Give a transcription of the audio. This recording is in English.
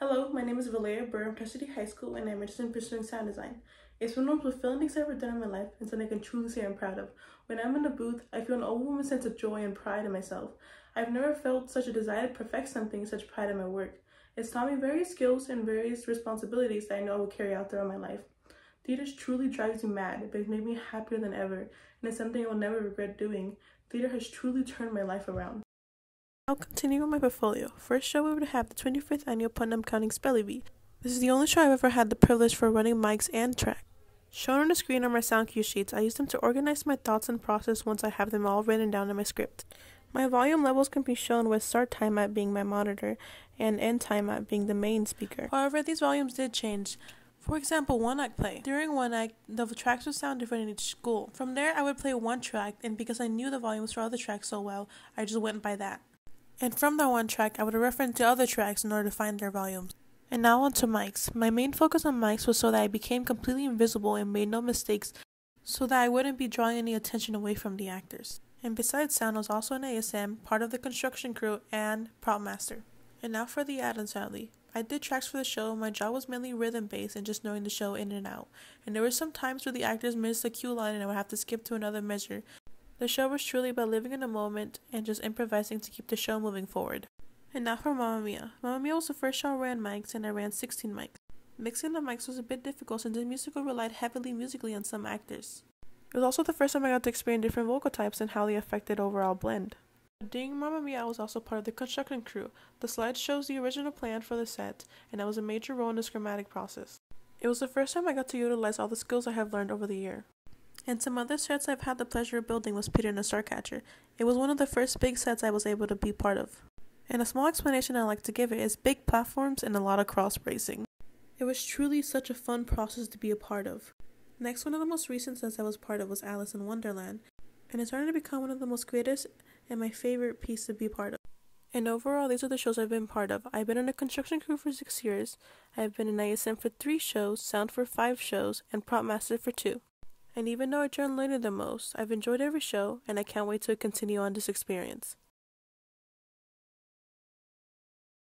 Hello, my name is Valeria Barrera Chestatee High School and I'm interested in pursuing sound design. It's one of the most fulfilling things I've ever done in my life and something I can truly say I'm proud of. When I'm in the booth, I feel an overwhelming sense of joy and pride in myself. I've never felt such a desire to perfect something, such pride in my work. It's taught me various skills and various responsibilities that I know I will carry out throughout my life. Theater truly drives me mad, but it's made me happier than ever, and it's something I will never regret doing. Theater has truly turned my life around. I'll continue with my portfolio. First show we would have the 25th annual Putnam County Spelling Bee. This is the only show I've ever had the privilege for running mics and track. Shown on the screen are my sound cue sheets. I use them to organize my thoughts and process once I have them all written down in my script. My volume levels can be shown with start time at being my monitor and end time at being the main speaker. However, these volumes did change. For example, one act play. During one act, the tracks would sound different in each school. From there, I would play one track, and because I knew the volumes for other tracks so well, I just went by that. And from that one track, I would reference to other tracks in order to find their volumes. And now on to mics. My main focus on mics was so that I became completely invisible and made no mistakes, so that I wouldn't be drawing any attention away from the actors. And besides sound, I was also an ASM, part of the construction crew, and prop master. And now for the Addams Family. I did tracks for the show. My job was mainly rhythm based and just knowing the show in and out. And there were some times where the actors missed a cue line and I would have to skip to another measure. The show was truly about living in the moment and just improvising to keep the show moving forward. And now for Mamma Mia. Mamma Mia was the first show I ran mics and I ran 16 mics. Mixing the mics was a bit difficult since the musical relied heavily musically on some actors. It was also the first time I got to experience different vocal types and how they affected overall blend. During Mamma Mia, I was also part of the construction crew. The slide shows the original plan for the set, and I was a major role in the schematic process. It was the first time I got to utilize all the skills I have learned over the year. And some other sets I've had the pleasure of building was Peter and the Starcatcher. It was one of the first big sets I was able to be part of. And a small explanation I like to give it is big platforms and a lot of cross bracing. It was truly such a fun process to be a part of. Next, one of the most recent sets I was part of was Alice in Wonderland, and it started to become one of the most greatest and my favorite piece to be part of. And overall, these are the shows I've been part of. I've been in a construction crew for six years. I've been an ASM for three shows, sound for five shows, and prop master for two. And even though I turned later than most, I've enjoyed every show, and I can't wait to continue on this experience.